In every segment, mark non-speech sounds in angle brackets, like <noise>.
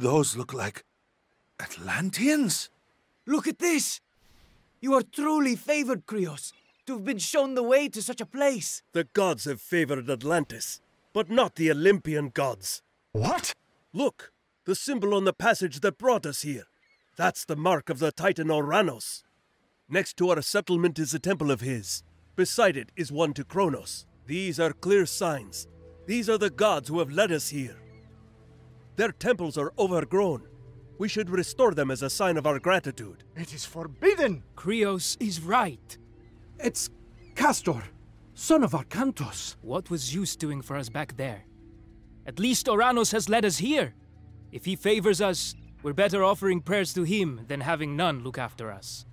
Those look like Atlanteans. Look at this! You are truly favored, Krios, to have been shown the way to such a place. The gods have favored Atlantis, but not the Olympian gods. What? Look, the symbol on the passage that brought us here. That's the mark of the Titan Ouranos. Next to our settlement is a temple of his. Beside it is one to Kronos. These are clear signs. These are the gods who have led us here. Their temples are overgrown. We should restore them as a sign of our gratitude. It is forbidden! Krios is right. It's Kastor, son of Arkantos. What was Zeus doing for us back there? At least Ouranos has led us here. If he favors us, we're better offering prayers to him than having none look after us.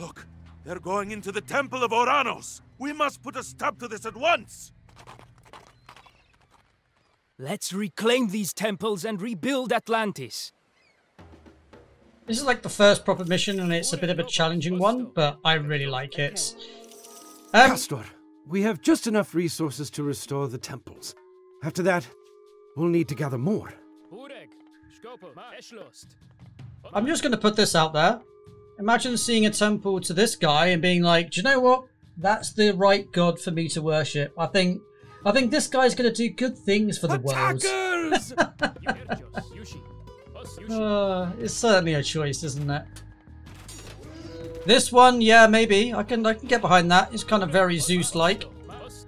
Look, they're going into the Temple of Ouranos. We must put a stop to this at once. Let's reclaim these temples and rebuild Atlantis. This is like the first proper mission and it's a bit of a challenging one, but I really like it. Um, Kastor, we have just enough resources to restore the temples. After that, we'll need to gather more. I'm just going to put this out there. Imagine seeing a temple to this guy and being like, do you know what? That's the right god for me to worship. I think I think this guy's going to do good things for the Attackers! world. <laughs> uh, it's certainly a choice, isn't it? This one, yeah, maybe. I can I can get behind that. It's kind of very Zeus-like.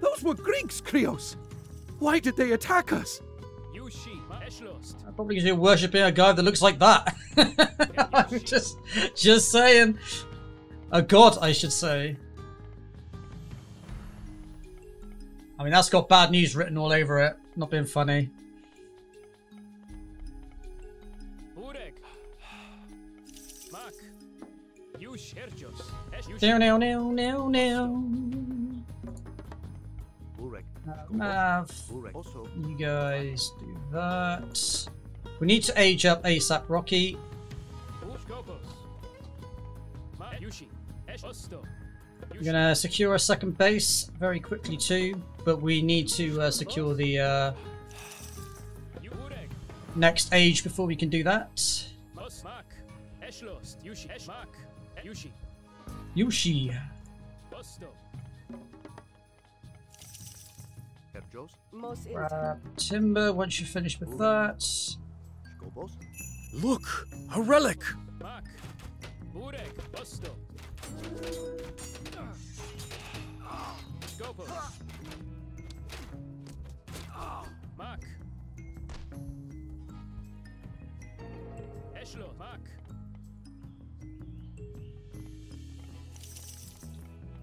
Those were Greeks, Krios. Why did they attack us? I Probably because you're worshipping a guy that looks like that. <laughs> I'm just, just saying. A god, I should say. I mean, that's got bad news written all over it. Not being funny. Now, now, now, now, now. Mav, you guys do that. We need to age up ASAP Rocky. We're gonna secure a second base very quickly too, but we need to uh, secure the uh, next age before we can do that. Yushi. Grab timber once you finish with that. Look, a relic!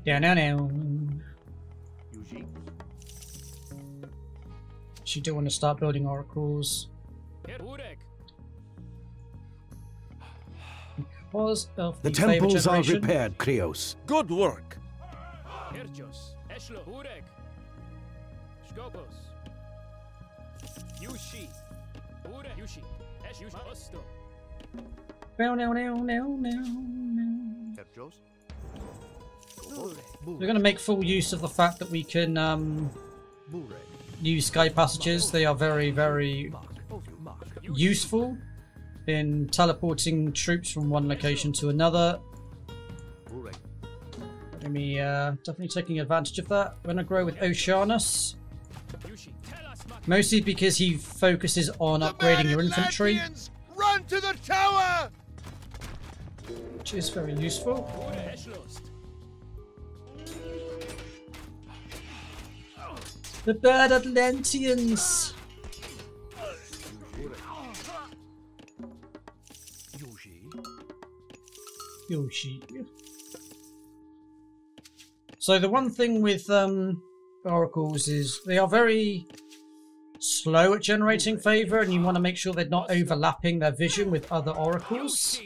Down, down, down. She do want to start building oracles because of the, The temples are repaired, Krios. Good work! Now, now, now, now, now, now. We're going to make full use of the fact that we can um, use sky passages. They are very, very useful in teleporting troops from one location to another. Let me uh, definitely taking advantage of that. We're going to grow with Oceanus. Mostly because he focuses on upgrading your infantry, Run to the tower! which is very useful. The bird Atlanteans! Yoshi. So the one thing with um, oracles is they are very slow at generating favor, and you want to make sure they're not overlapping their vision with other oracles.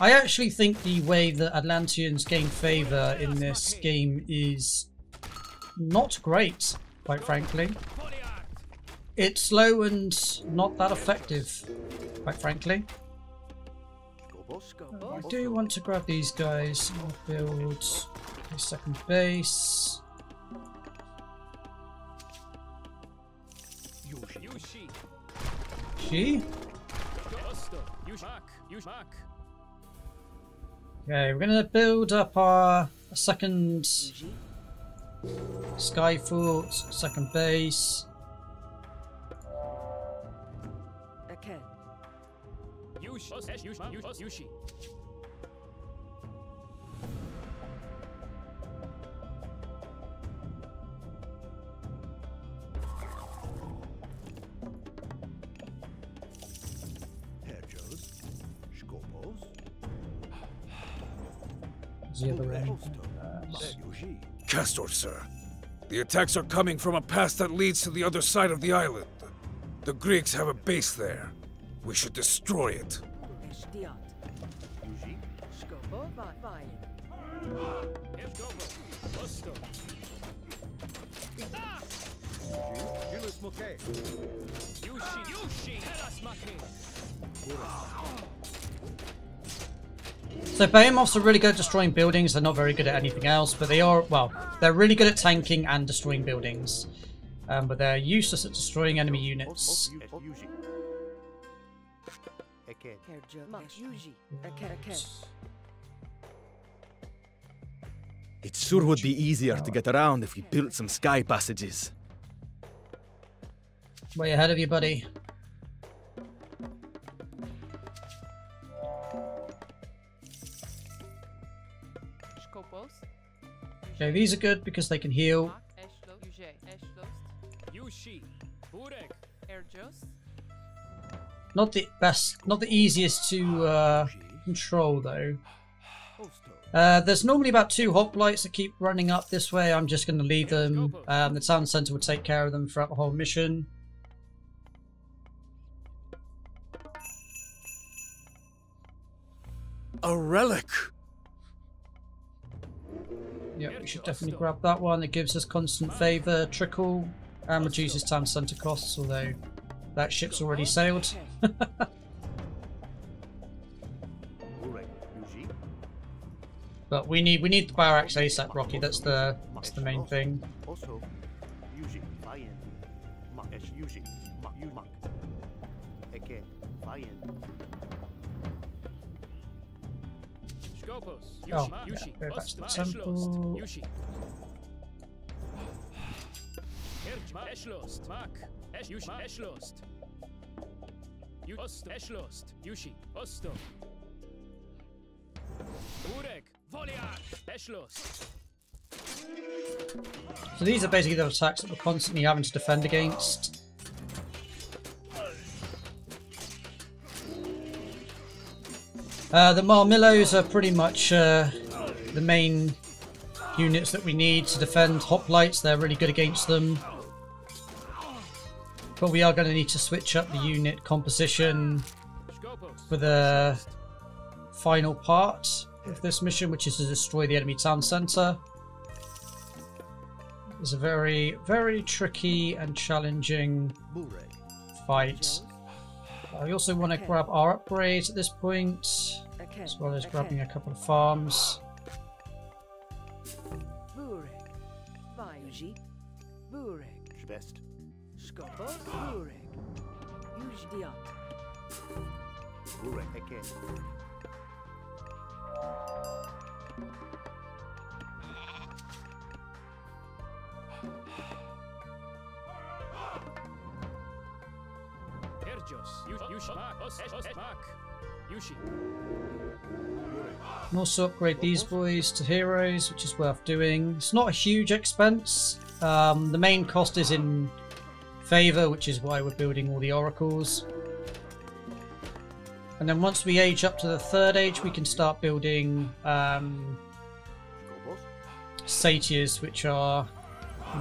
I actually think the way that Atlanteans gain favor in this game is not great, quite frankly. It's slow and not that effective, quite frankly. Uh, I do want to grab these guys. I'll build a second base. She. Okay, we're gonna build up our second sky fort, second base. Hedgehogs, Skopos, The. Kastor, sir. The attacks are coming from a pass that leads to the other side of the island. The Greeks have a base there. We should destroy it. So Behemoths are really good at destroying buildings. They're not very good at anything else, but they are, well, they're really good at tanking and destroying buildings. Um, but they're useless at destroying enemy units. Kerjo. Mak Yuji. Okay. Okay. It sure would be easier to get around if we built some sky passages. Way ahead of you, buddy. Okay, these are good because they can heal. Not the best, not the easiest to uh, control though. Uh, there's normally about two hoplites that keep running up this way. I'm just going to leave them. Um, the town centre will take care of them throughout the whole mission. A relic! Yeah, we should definitely grab that one. It gives us constant favour, trickle, and reduces town centre costs, although that ship's already sailed. but we need we need the barracks ASAP, Rocky. That's the that's the main thing. Oh Also, Yuji, Fayen, Mak, Esh, Yuji, Mak, Yu, Mak. Eke, Fayen. Oh, yeah, go back to the temple. So these are basically the attacks that we're constantly having to defend against. Uh, the Murmillos are pretty much uh, the main units that we need to defend hoplites. They're really good against them. But we are going to need to switch up the unit composition for the final part of this mission, which is to destroy the enemy town centre. It's a very, very tricky and challenging fight. I also want to grab our upgrades at this point, as well as grabbing a couple of farms. Burek. Vai. Yuji. Burek. Schwest. Scopo. Burek. Yuji. Burek, Eke. And also upgrade these boys to heroes, which is worth doing. It's not a huge expense. Um, the main cost is in favour, which is why we're building all the oracles. And then once we age up to the third age, we can start building um, satyrs, which are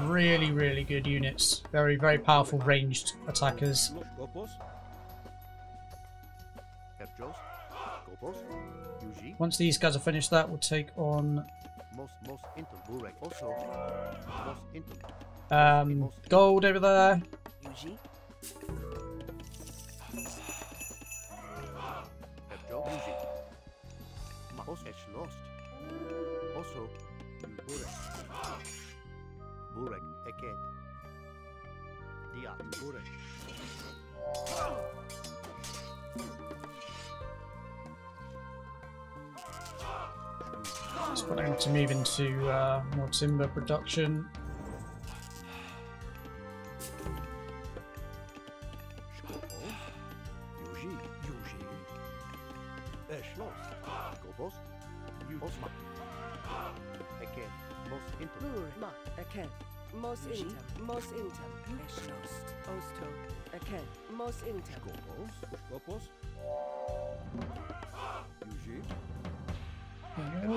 really, really good units. Very, very powerful ranged attackers. Once these guys are finished, that will take on um, gold over there. Also, Burek. Burek, Eked. Just wanting to move into uh, more timber production.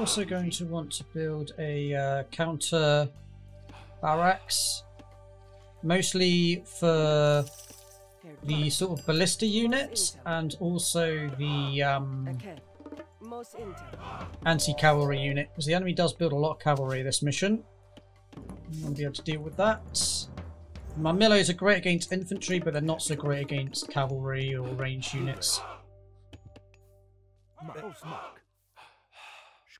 Also going to want to build a uh, counter barracks, mostly for the sort of ballista units and also the um, anti-cavalry unit, because the enemy does build a lot of cavalry this mission. I'll be able to deal with that. Murmillos are great against infantry, but they're not so great against cavalry or ranged units.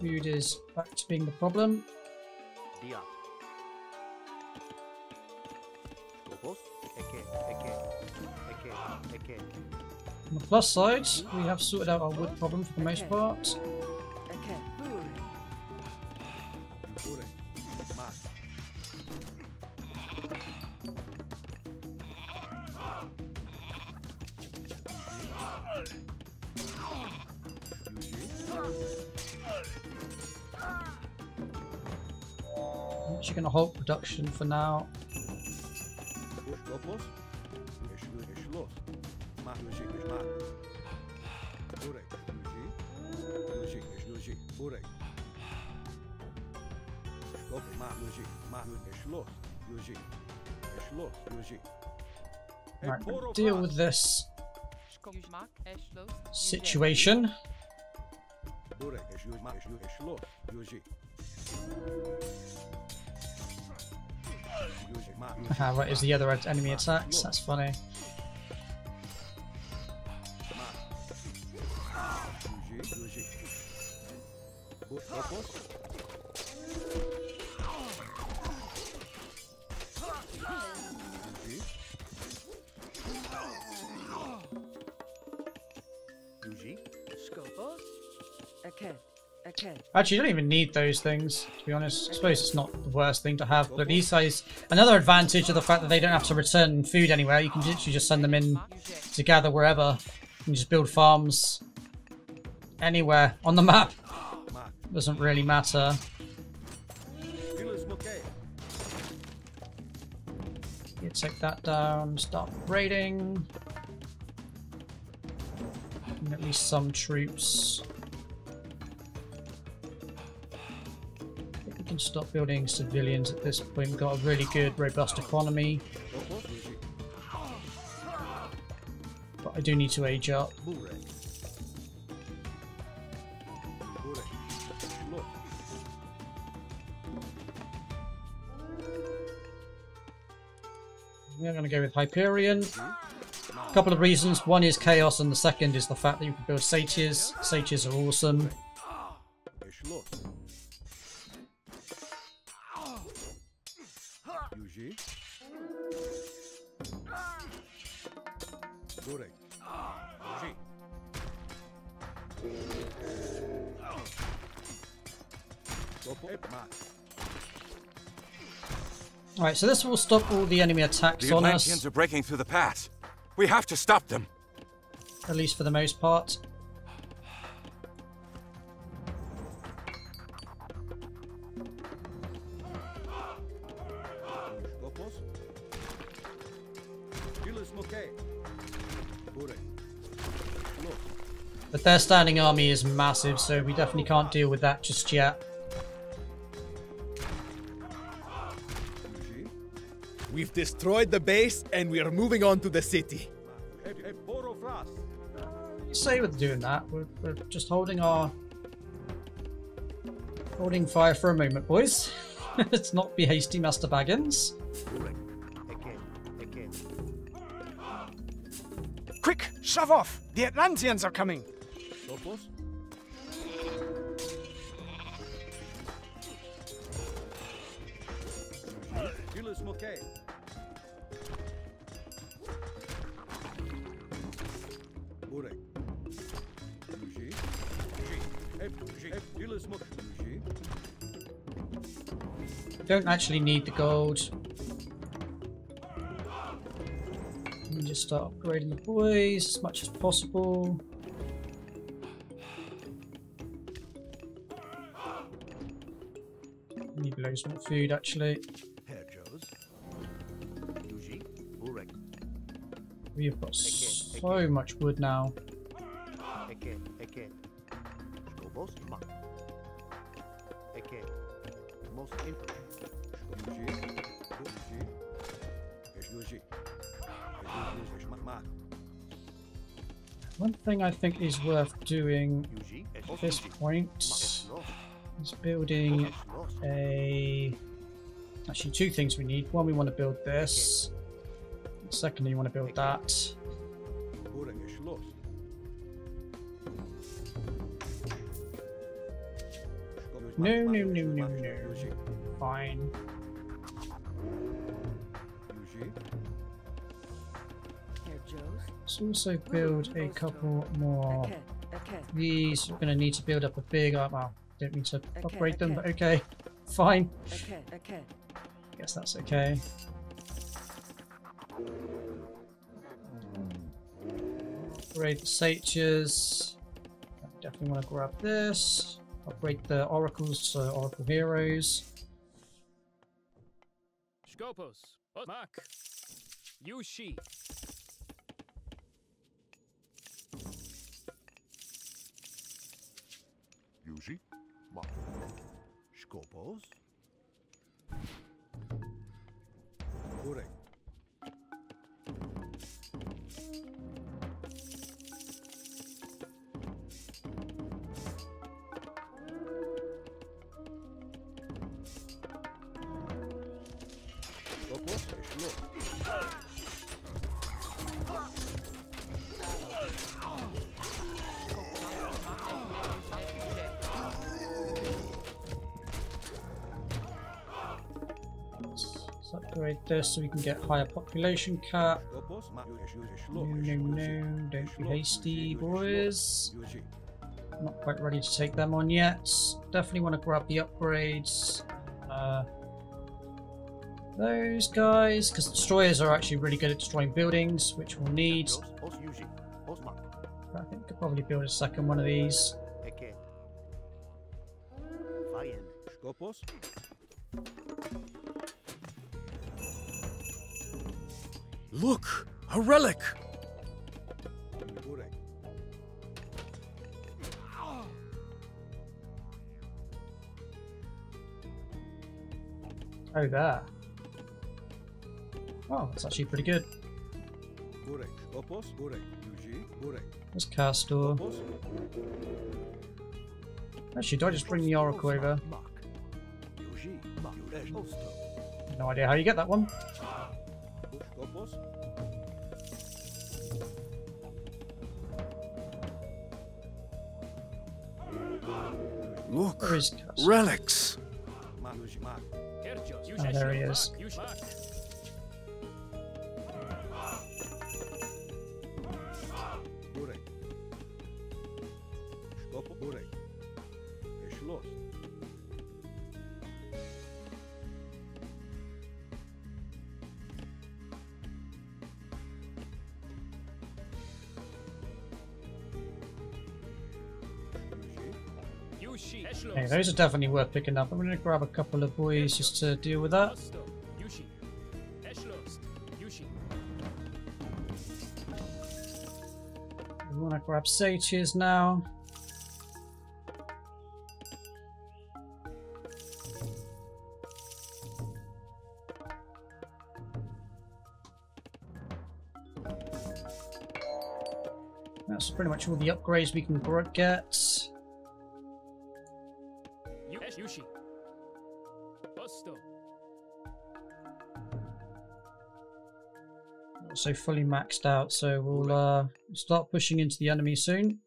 Food is back to being the problem. On the plus side, we have sorted out our wood problem for the most part. Production for now. Right, deal with this situation. Ah, right, is the other enemy attacks. That's funny. Actually, you don't even need those things, to be honest. I suppose it's not the worst thing to have, but these guys... Another advantage of the fact that they don't have to return food anywhere, you can literally just send them in to gather wherever. You can just build farms anywhere on the map. Doesn't really matter. You take that down, start raiding. And at least some troops. Can stop building civilians at this point. We've got a really good, robust economy. But I do need to age up. We're going to go with Hyperion. A couple of reasons. One is chaos, and the second is the fact that you can build satyrs. Satyrs are awesome. Alright, so this will stop all the enemy attacks The on Atlanteans us, are breaking through the pass. We have to stop them. at least for the most part. Their standing army is massive, so we definitely can't deal with that just yet. We've destroyed the base and we are moving on to the city. Say we're doing that. We're, we're just holding our Holding fire for a moment, boys. <laughs> Let's not be hasty, Master Baggins. Quick, shove off! The Atlanteans are coming! Don't actually need the gold. Let me just start upgrading the boys as much as possible. Need loads more food actually. We've got so much wood now. One thing I think is worth doing at this point is building a... Actually, two things we need. One, we want to build this. Secondly, you want to build that. No, no, no, no, no. Fine. Let's also build a couple more. These we're going to need to build up a big. Uh, well, don't need to upgrade them, but okay, fine. Okay, okay. I guess that's okay. Upgrade the satyrs. Definitely want to grab this. Upgrade the oracles to oracle heroes. Skopos, Mak, Yushi. Skopos, Let's upgrade this so we can get higher population cap. No, no, no, don't be hasty, boys. Not quite ready to take them on yet. Definitely want to grab the upgrades. Uh, those guys, because destroyers are actually really good at destroying buildings, which we'll need. I think we could probably build a second one of these. Look! A relic! Oh, there. Oh, that's actually pretty good. There's Kastor. Actually, do I just bring the Oracle over? No idea how you get that one. Look! Where is Kastor? Relics! Oh, there he is. Are definitely worth picking up. I'm going to grab a couple of boys just to deal with that. We want to grab satyrs now. That's pretty much all the upgrades we can get. Also fully maxed out, so we'll uh, start pushing into the enemy soon.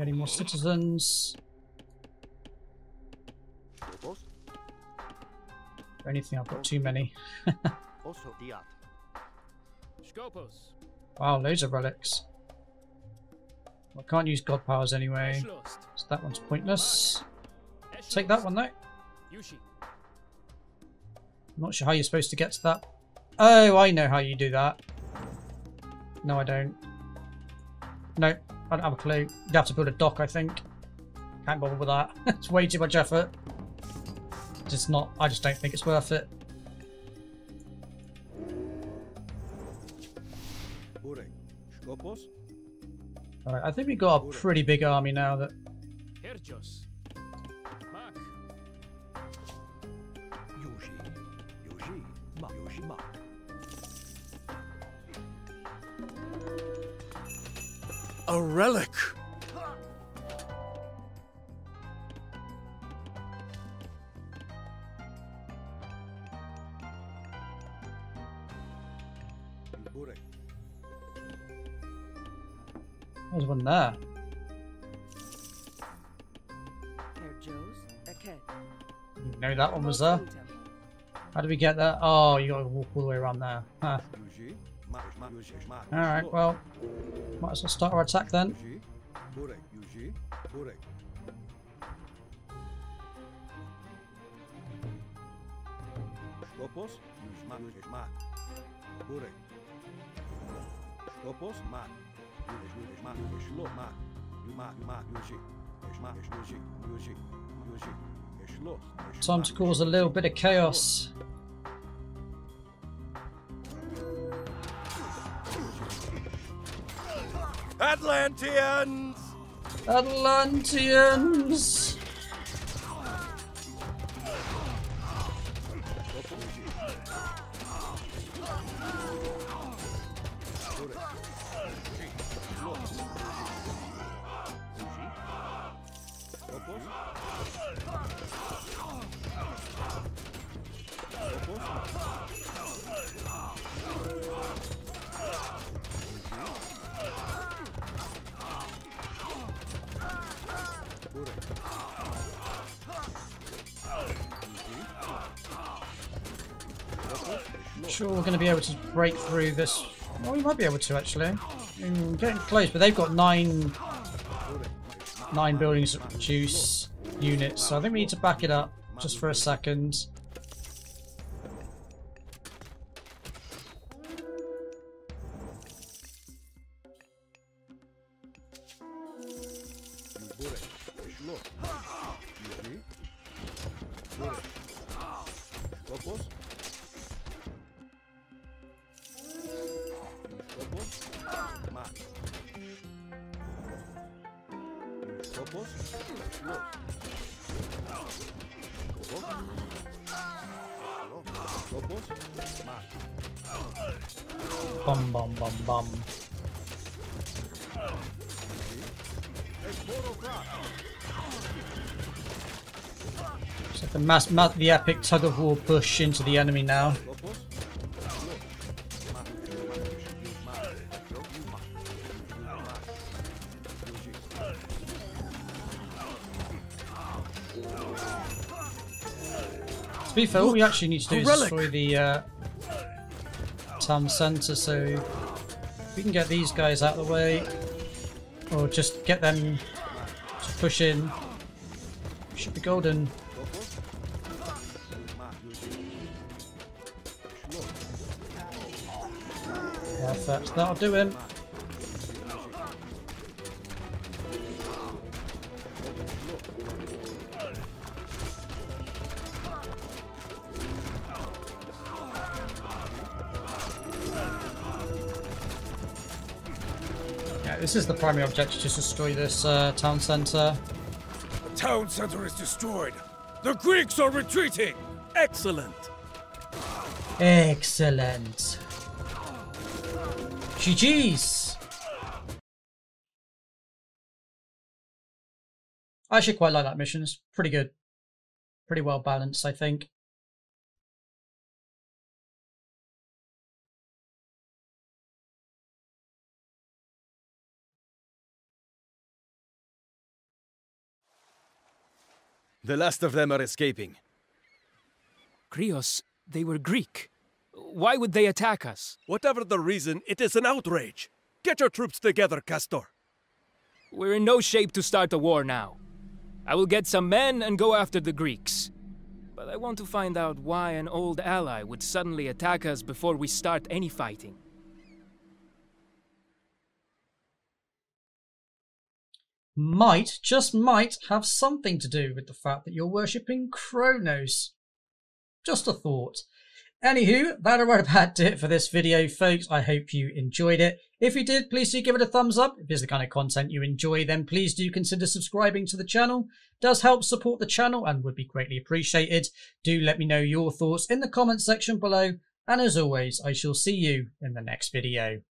Any more citizens. Anything, I've got too many. <laughs> Wow, loads of relics. I can't use god powers anyway, so that one's pointless. Take that one though. I'm not sure how you're supposed to get to that. Oh, I know how you do that. No, I don't. No, I don't have a clue. You'd have to build a dock, I think. Can't bother with that. <laughs> it's way too much effort. Just not. I just don't think it's worth it. Alright, I think we got a pretty big army now that A relic! there's one there. Herjos, Aket. You know that one was there. How did we get there? Oh, you gotta walk all the way around there. Huh. Alright, well, might as well start our attack then. Time to cause a little bit of chaos. Atlanteans! Atlanteans! Sure, we're going to be able to break through this. Well, we might be able to actually. Mm, getting close, but they've got nine, nine buildings that produce units, so I think we need to back it up just for a second. The mass, the epic tug of war push into the enemy now. To be fair, all we actually need to do is destroy the uh, town centre, so we can get these guys out of the way, or just get them to push in, should be golden. Perfect, that'll do him. Yeah, this is the primary objective, just destroy this uh, town centre. The town center is destroyed. The Greeks are retreating. Excellent! Excellent. GG's. I actually quite like that mission. It's pretty good. Pretty well balanced, I think. The last of them are escaping. Krios, they were Greek. Why would they attack us? Whatever the reason, it is an outrage. Get your troops together, Kastor. We're in no shape to start a war now. I will get some men and go after the Greeks. But I want to find out why an old ally would suddenly attack us before we start any fighting. Might, just might, have something to do with the fact that you're worshipping Kronos. Just a thought. Anywho, that right about it for this video, folks. I hope you enjoyed it. If you did, please do give it a thumbs up. If it's the kind of content you enjoy, then please do consider subscribing to the channel. It does help support the channel and would be greatly appreciated. Do let me know your thoughts in the comment section below. And as always, I shall see you in the next video.